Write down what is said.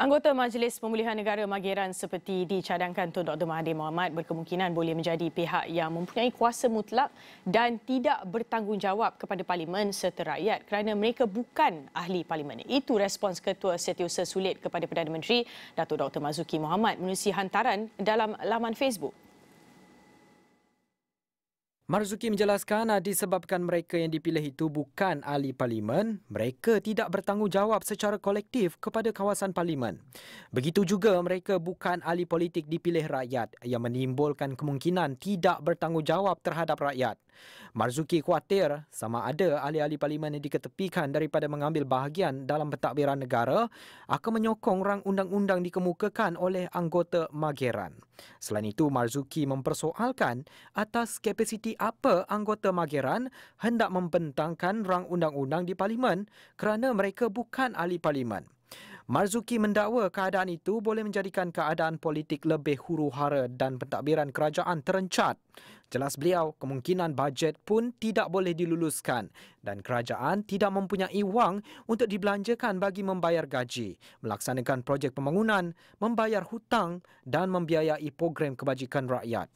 Anggota Majlis Pemulihan Negara Mageran seperti dicadangkan Tun Dr. Mahathir Mohamad berkemungkinan boleh menjadi pihak yang mempunyai kuasa mutlak dan tidak bertanggungjawab kepada Parlimen serta rakyat kerana mereka bukan ahli Parlimen. Itu respons Ketua Setiausaha Sulit kepada Perdana Menteri Datuk Dr. Mazuki Mohamad menerusi hantaran dalam laman Facebook. Marzuki menjelaskan disebabkan mereka yang dipilih itu bukan ahli parlimen, mereka tidak bertanggungjawab secara kolektif kepada kawasan parlimen. Begitu juga mereka bukan ahli politik dipilih rakyat yang menimbulkan kemungkinan tidak bertanggungjawab terhadap rakyat. Marzuki khawatir sama ada ahli-ahli parlimen yang diketepikan daripada mengambil bahagian dalam pentadbiran negara akan menyokong rang undang-undang dikemukakan oleh anggota Mageran. Selain itu, Marzuki mempersoalkan atas kapasiti apa anggota Mageran hendak membentangkan rang undang-undang di parlimen kerana mereka bukan ahli parlimen. Marzuki mendakwa keadaan itu boleh menjadikan keadaan politik lebih huru-hara dan pentadbiran kerajaan terencat. Jelas beliau, kemungkinan bajet pun tidak boleh diluluskan dan kerajaan tidak mempunyai wang untuk dibelanjakan bagi membayar gaji, melaksanakan projek pembangunan, membayar hutang dan membiayai program kebajikan rakyat.